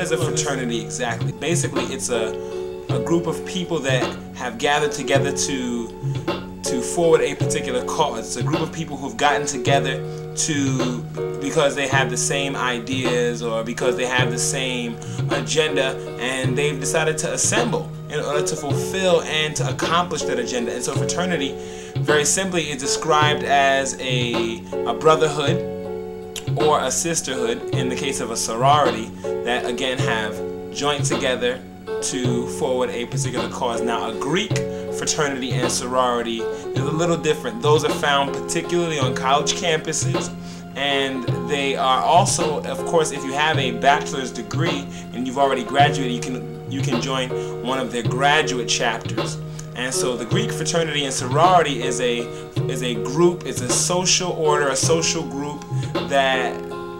what is a fraternity exactly? Basically, it's a, a group of people that have gathered together to to forward a particular cause. It's a group of people who've gotten together to because they have the same ideas or because they have the same agenda and they've decided to assemble in order to fulfill and to accomplish that agenda. And so fraternity, very simply, is described as a, a brotherhood or a sisterhood in the case of a sorority that again have joined together to forward a particular cause. Now a Greek fraternity and sorority is a little different. Those are found particularly on college campuses and they are also of course if you have a bachelor's degree and you've already graduated you can you can join one of their graduate chapters and so the Greek fraternity and sorority is a is a group it's a social order a social group that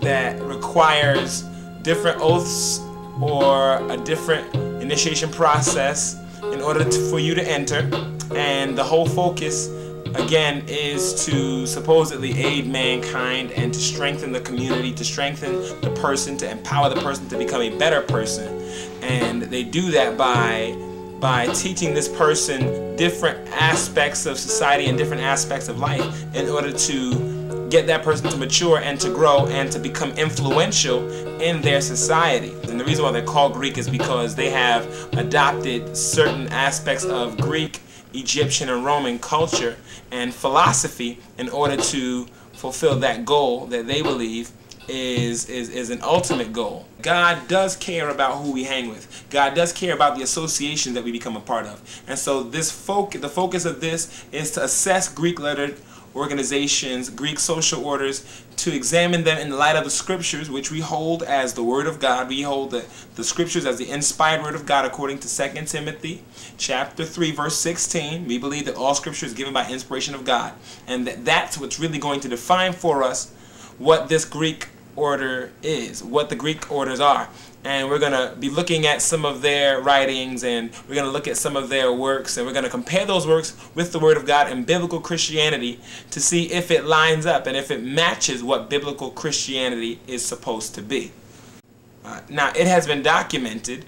that requires different oaths or a different initiation process in order to, for you to enter. And the whole focus again is to supposedly aid mankind and to strengthen the community to strengthen the person to empower the person to become a better person. And they do that by by teaching this person different aspects of society and different aspects of life in order to get that person to mature and to grow and to become influential in their society. And the reason why they're called Greek is because they have adopted certain aspects of Greek, Egyptian, and Roman culture and philosophy in order to fulfill that goal that they believe is, is, is an ultimate goal. God does care about who we hang with. God does care about the associations that we become a part of. And so this focus, the focus of this is to assess Greek lettered organizations, Greek social orders, to examine them in the light of the scriptures, which we hold as the Word of God. We hold the, the scriptures as the inspired Word of God according to 2 Timothy chapter 3, verse 16. We believe that all scripture is given by inspiration of God. And that that's what's really going to define for us what this Greek order is, what the Greek orders are. And we're going to be looking at some of their writings and we're going to look at some of their works and we're going to compare those works with the Word of God and biblical Christianity to see if it lines up and if it matches what biblical Christianity is supposed to be. Uh, now, it has been documented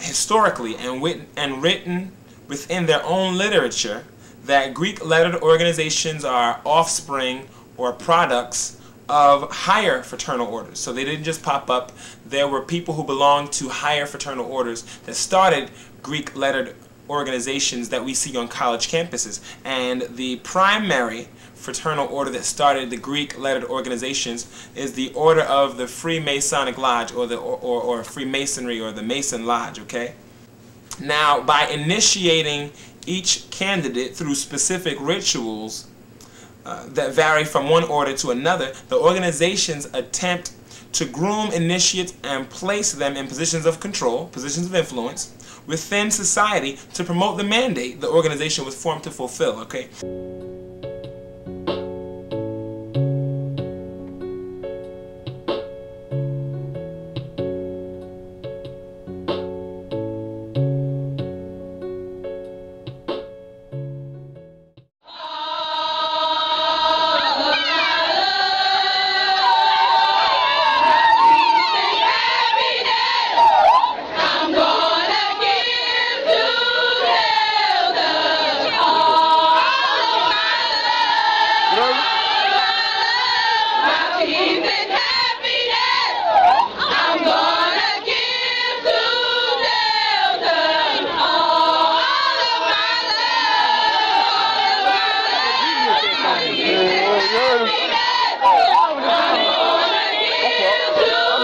historically and, and written within their own literature that Greek lettered organizations are offspring or products of higher fraternal orders. So they didn't just pop up. There were people who belonged to higher fraternal orders that started Greek lettered organizations that we see on college campuses. And the primary fraternal order that started the Greek lettered organizations is the order of the Freemasonic Lodge or the or, or, or Freemasonry or the Mason Lodge, okay? Now, by initiating each candidate through specific rituals, uh, that vary from one order to another, the organizations attempt to groom initiates and place them in positions of control, positions of influence, within society to promote the mandate the organization was formed to fulfill, okay?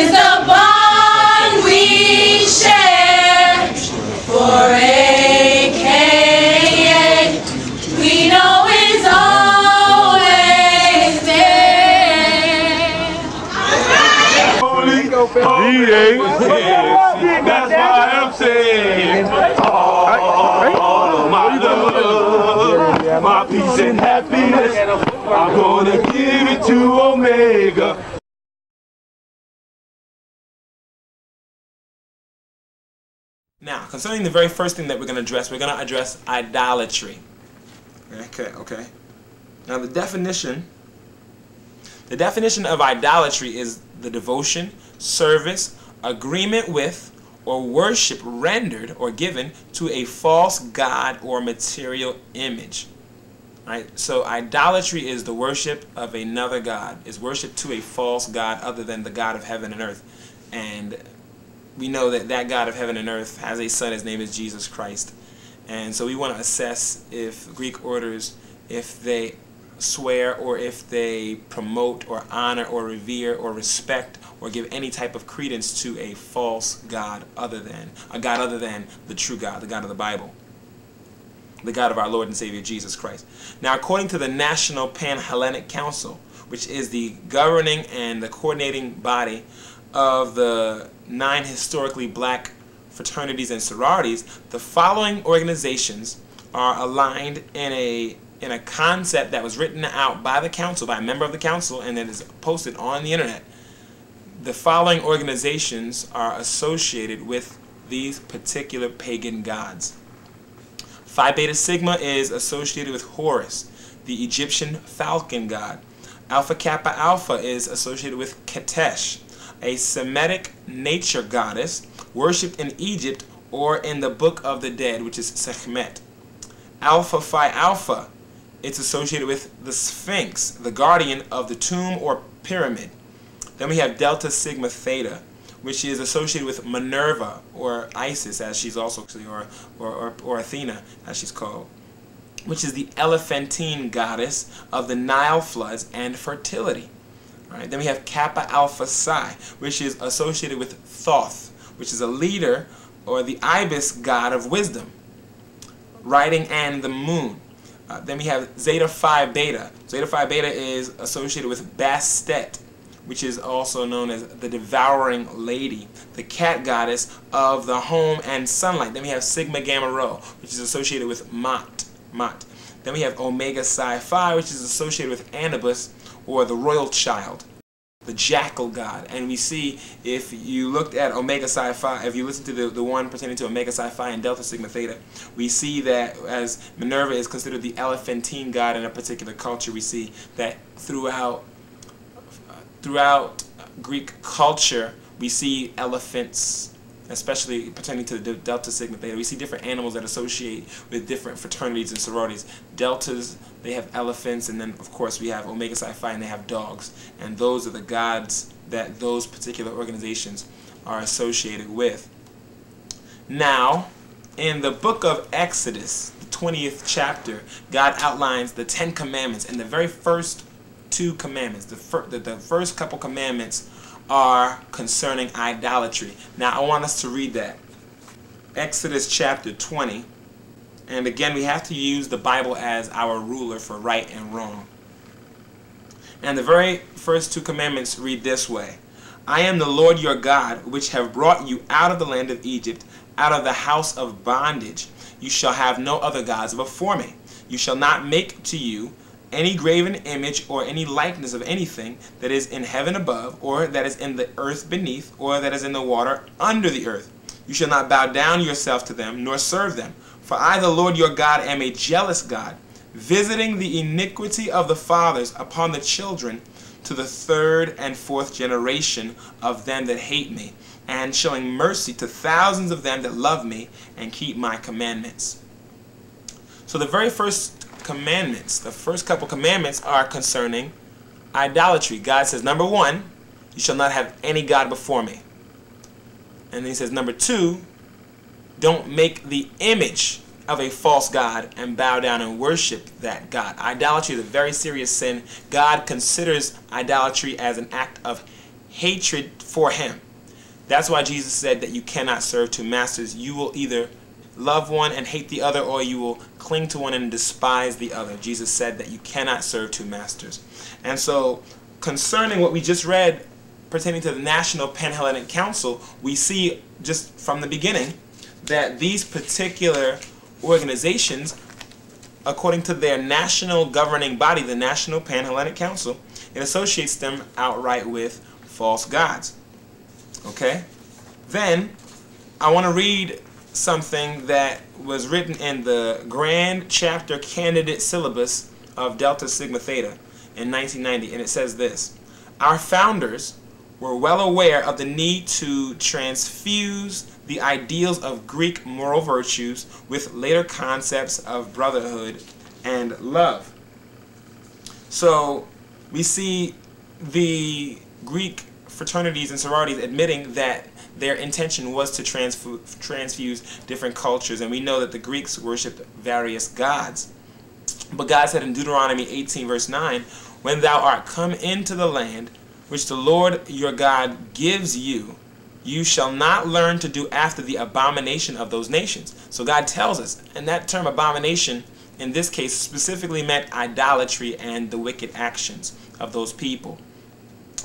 is the bond we share. For AKA, we know is always there. Holy That's why I'm saying of my love, my peace and happiness, I'm gonna give it to Omega. Now, concerning the very first thing that we're going to address, we're going to address idolatry. Okay, okay. Now, the definition the definition of idolatry is the devotion, service, agreement with, or worship rendered or given to a false god or material image. Right? So idolatry is the worship of another god, is worship to a false god other than the God of heaven and earth. And we know that that God of heaven and earth has a son, his name is Jesus Christ. And so we want to assess if Greek orders, if they swear or if they promote or honor or revere or respect or give any type of credence to a false God other than, a God other than the true God, the God of the Bible the God of our Lord and Savior Jesus Christ. Now, according to the National Pan-Hellenic Council, which is the governing and the coordinating body of the nine historically black fraternities and sororities, the following organizations are aligned in a in a concept that was written out by the council, by a member of the council, and that is posted on the internet. The following organizations are associated with these particular pagan gods. Phi Beta Sigma is associated with Horus, the Egyptian falcon god. Alpha Kappa Alpha is associated with Ketesh, a Semitic nature goddess worshipped in Egypt or in the Book of the Dead, which is Sekhmet. Alpha Phi Alpha, it's associated with the Sphinx, the guardian of the tomb or pyramid. Then we have Delta Sigma Theta, which is associated with Minerva or Isis, as she's also or or, or, or Athena, as she's called, which is the elephantine goddess of the Nile floods and fertility. Right. Then we have Kappa Alpha Psi, which is associated with Thoth, which is a leader or the ibis god of wisdom, writing and the moon. Uh, then we have Zeta Phi Beta. Zeta Phi Beta is associated with Bastet, which is also known as the devouring lady, the cat goddess of the home and sunlight. Then we have Sigma Gamma Rho, which is associated with Mot. Mot. Then we have Omega Psi Phi, which is associated with Anubis, or the royal child, the jackal god. And we see if you looked at Omega Psi Phi, if you listen to the, the one pertaining to Omega Psi Phi and Delta Sigma Theta, we see that as Minerva is considered the elephantine god in a particular culture, we see that throughout throughout Greek culture, we see elephants, especially pertaining to the Delta Sigma Theta. We see different animals that associate with different fraternities and sororities. Deltas, they have elephants, and then of course we have Omega Psi Phi, and they have dogs. And those are the gods that those particular organizations are associated with. Now, in the book of Exodus, the 20th chapter, God outlines the Ten Commandments, and the very first two commandments, the, fir the, the first couple commandments are concerning idolatry. Now, I want us to read that. Exodus chapter 20. And again, we have to use the Bible as our ruler for right and wrong. And the very first two commandments read this way. I am the Lord your God, which have brought you out of the land of Egypt, out of the house of bondage. You shall have no other gods before me. You shall not make to you any graven image or any likeness of anything that is in heaven above, or that is in the earth beneath, or that is in the water under the earth. You shall not bow down yourself to them, nor serve them. For I, the Lord your God, am a jealous God, visiting the iniquity of the fathers upon the children to the third and fourth generation of them that hate me, and showing mercy to thousands of them that love me and keep my commandments. So the very first commandments, the first couple commandments are concerning idolatry. God says, number one, you shall not have any God before me. And he says, number two, don't make the image of a false God and bow down and worship that God. Idolatry is a very serious sin. God considers idolatry as an act of hatred for him. That's why Jesus said that you cannot serve two masters. You will either love one and hate the other, or you will cling to one and despise the other. Jesus said that you cannot serve two masters. And so, concerning what we just read pertaining to the National Panhellenic Council, we see just from the beginning that these particular organizations, according to their national governing body, the National Panhellenic Council, it associates them outright with false gods. Okay? Then, I want to read something that was written in the Grand Chapter Candidate Syllabus of Delta Sigma Theta in 1990, and it says this Our founders were well aware of the need to transfuse the ideals of Greek moral virtues with later concepts of brotherhood and love. So we see the Greek fraternities and sororities admitting that their intention was to transfuse different cultures, and we know that the Greeks worshipped various gods. But God said in Deuteronomy 18, verse 9, When thou art come into the land which the Lord your God gives you, you shall not learn to do after the abomination of those nations. So God tells us, and that term abomination in this case specifically meant idolatry and the wicked actions of those people.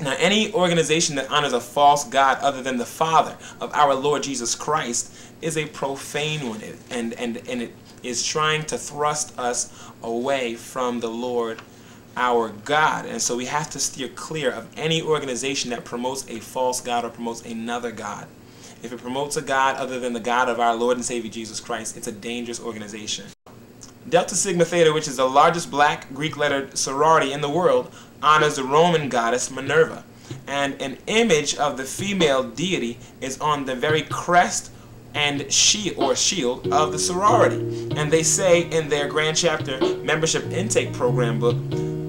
Now, any organization that honors a false God other than the Father of our Lord Jesus Christ is a profane one, and, and, and it is trying to thrust us away from the Lord our God. And so we have to steer clear of any organization that promotes a false God or promotes another God. If it promotes a God other than the God of our Lord and Savior Jesus Christ, it's a dangerous organization. Delta Sigma Theta, which is the largest black Greek lettered sorority in the world, honors the Roman goddess Minerva. And an image of the female deity is on the very crest and she or shield of the sorority. And they say in their grand chapter membership intake program book,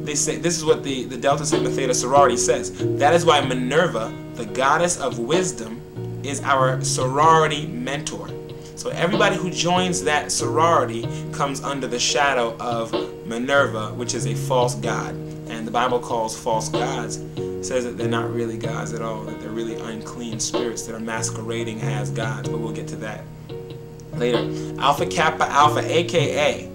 they say this is what the, the Delta Sigma Theta sorority says. That is why Minerva, the goddess of wisdom, is our sorority mentor. So everybody who joins that sorority comes under the shadow of Minerva, which is a false god. And the Bible calls false gods, says that they're not really gods at all, that they're really unclean spirits that are masquerading as gods. But we'll get to that later. Alpha Kappa Alpha, aka